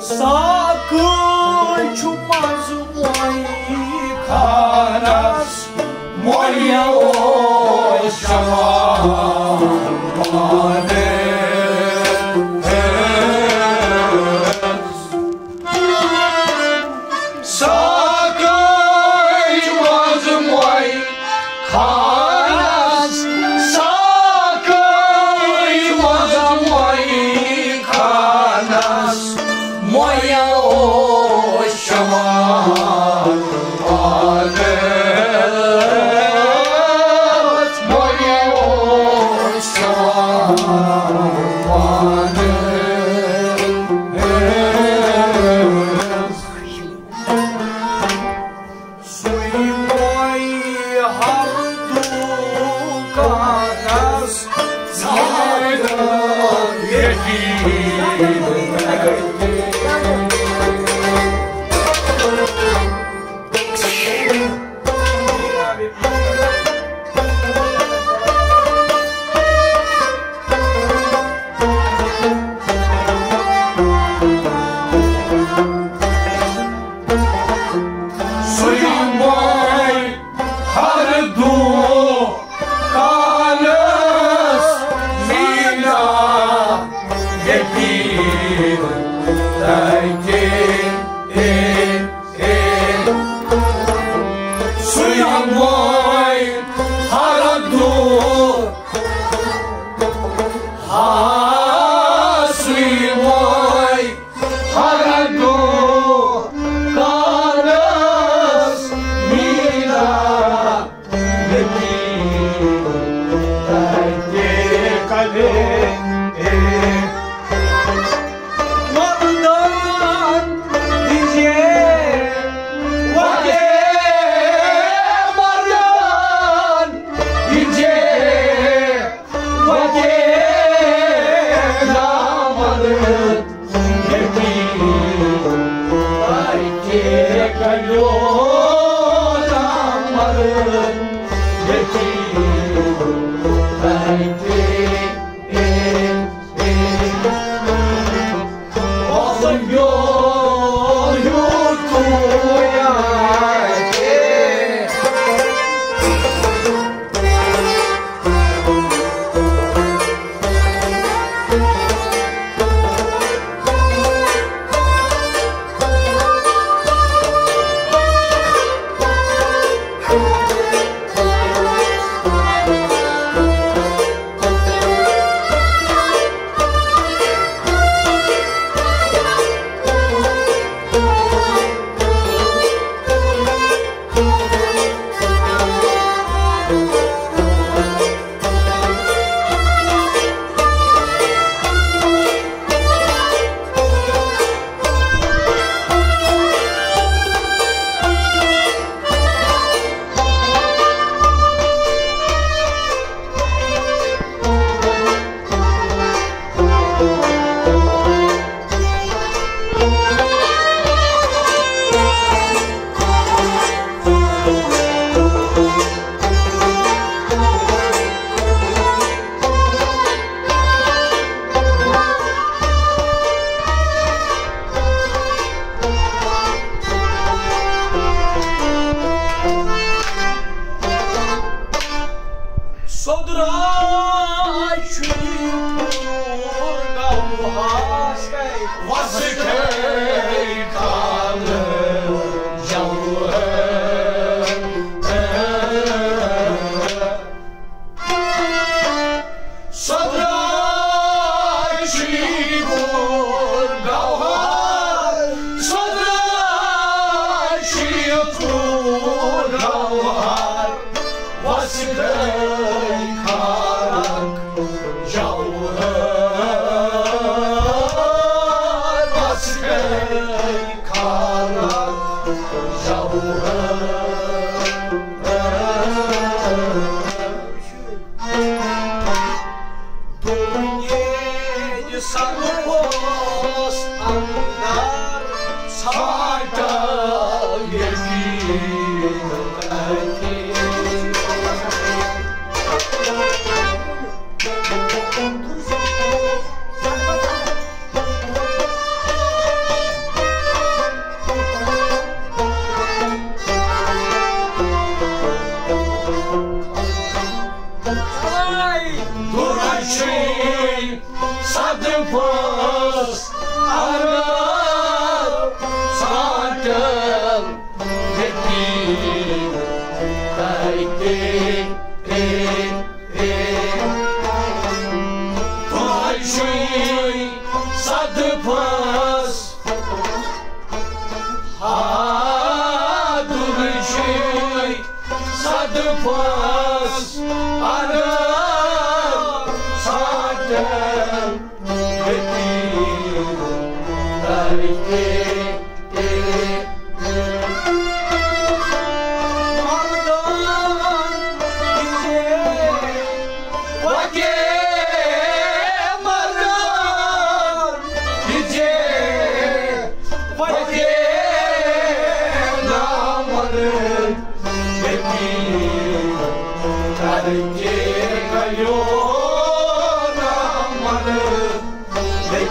Sakın çıkmaz oy karas Moya o şavar Allah Thank you. Sadı pas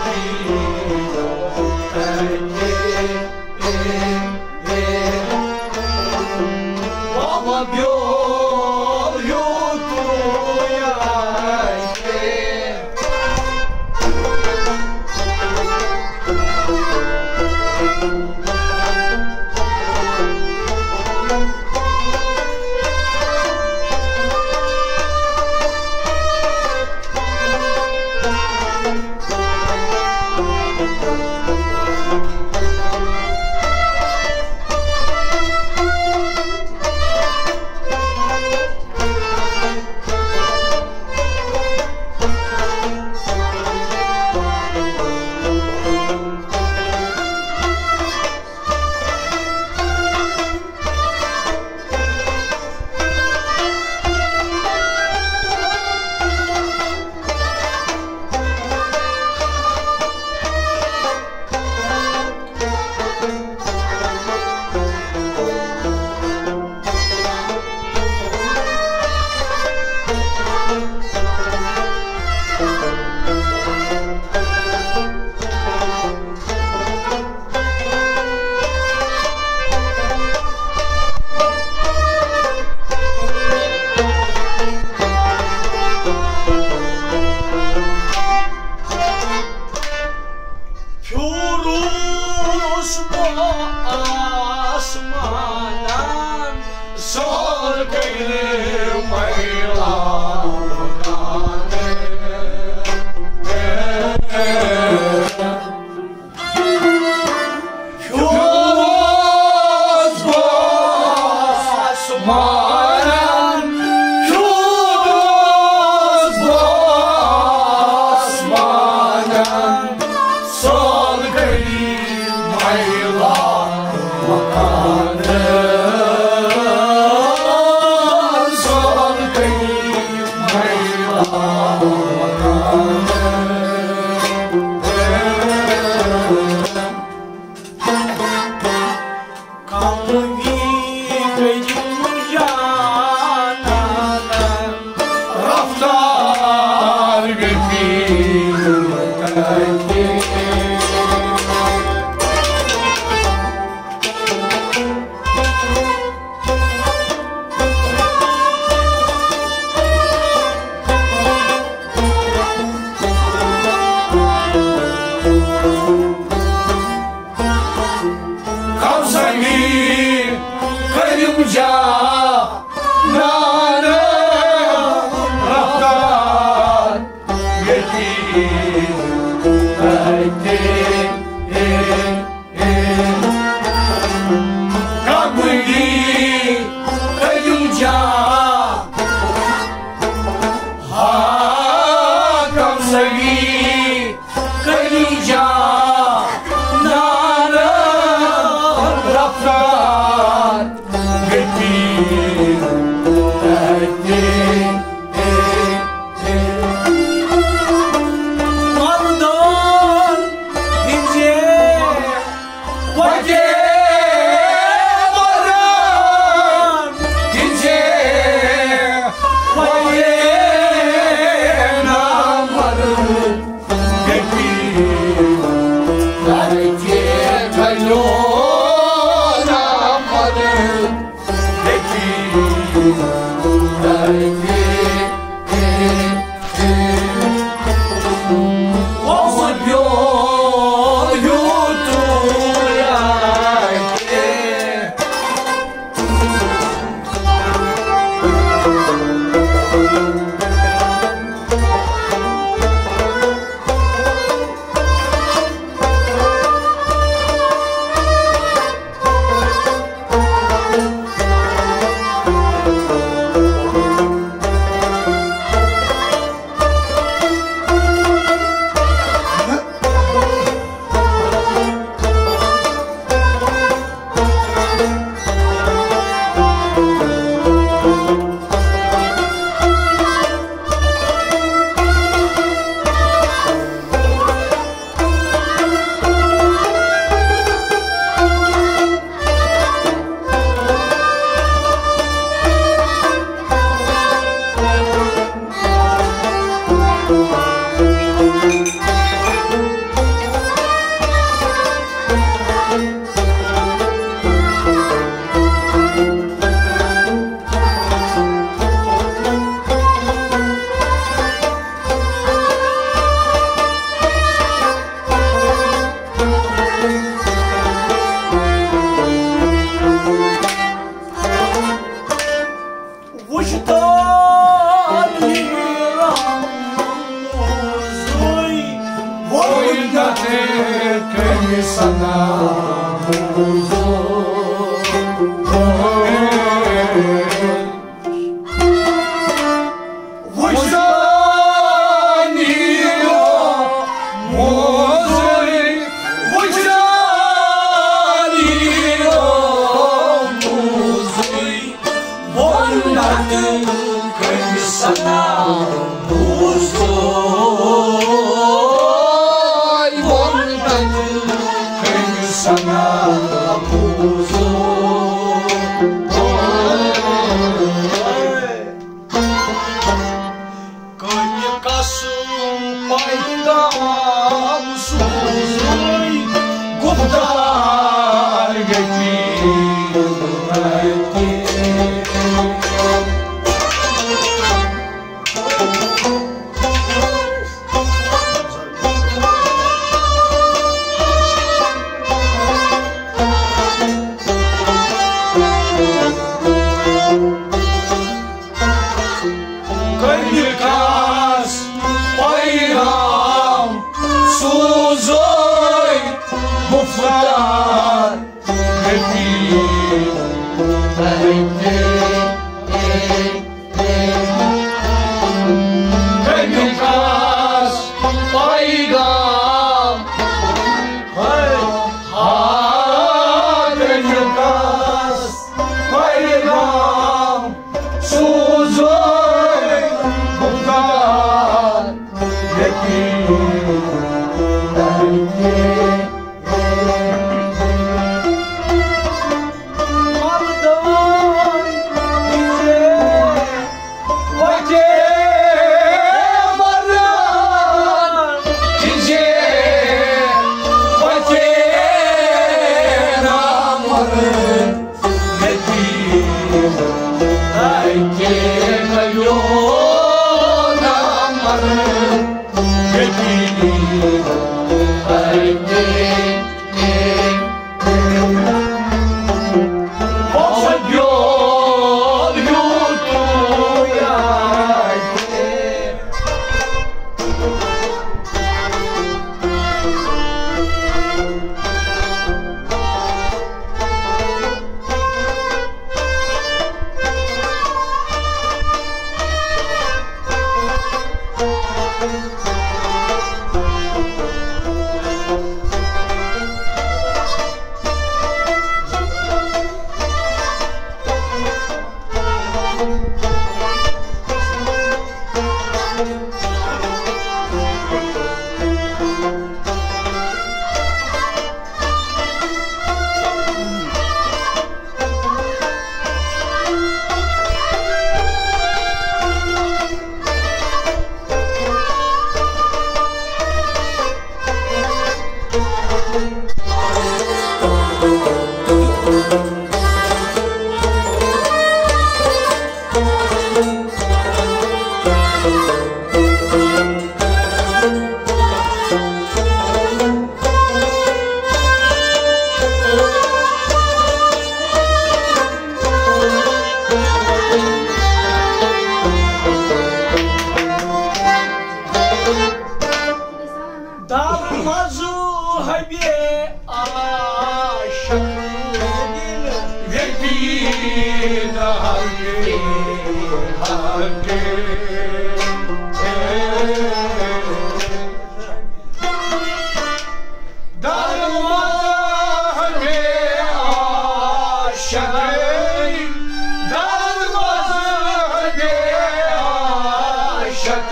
Yetim Ilha, Ilha, Ilha, Ilha, Kayısana ơn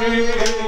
Música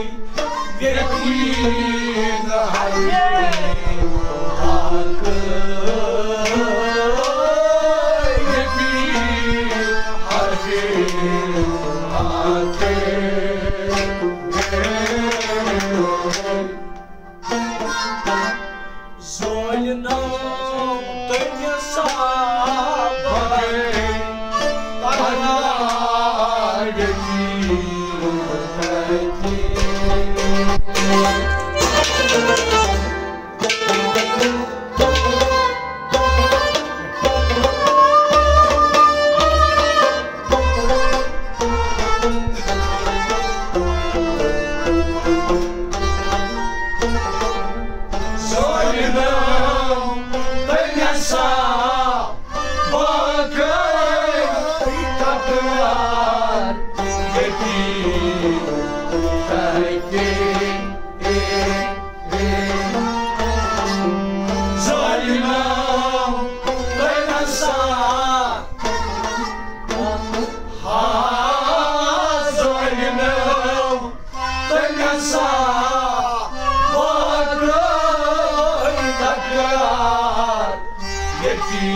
Yeti,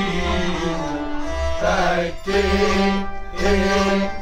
Taite, Yeti.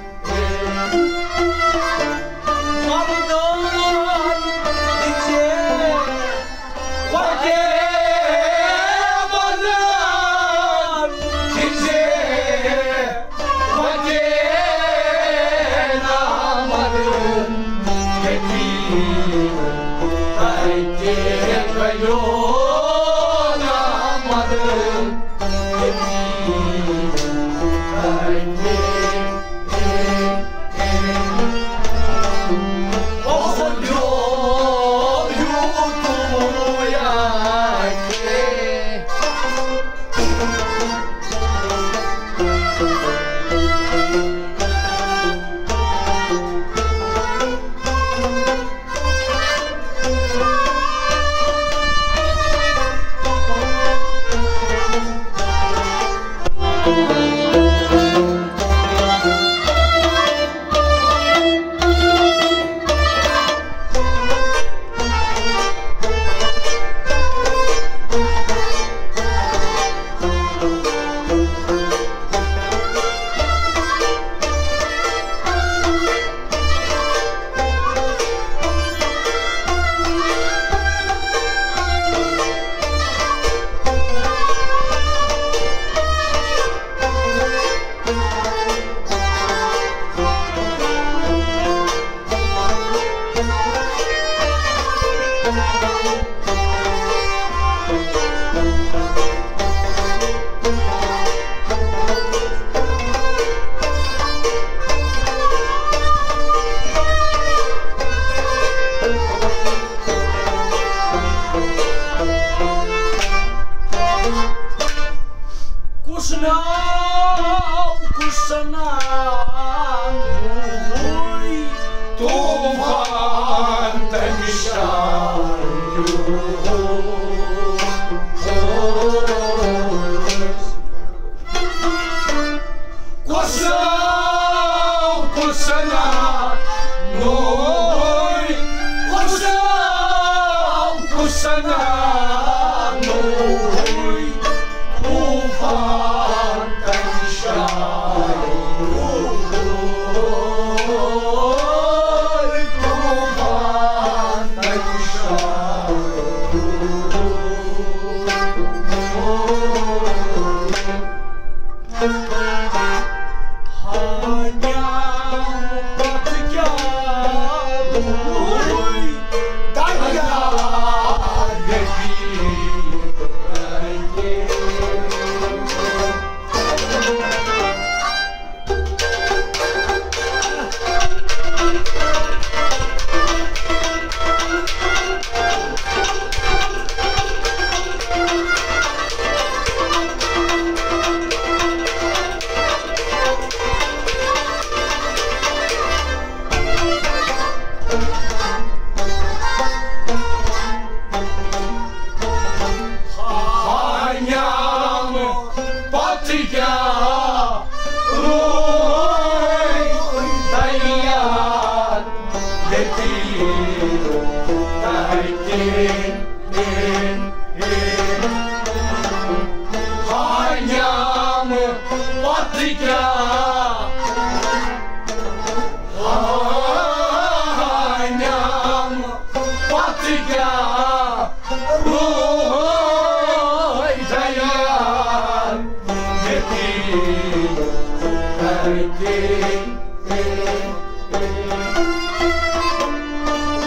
Krishna, Krishna, Bhuvi, Tumantam Shanyu. Kusana, noi, Kusana, Kusana.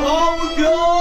Oh, God!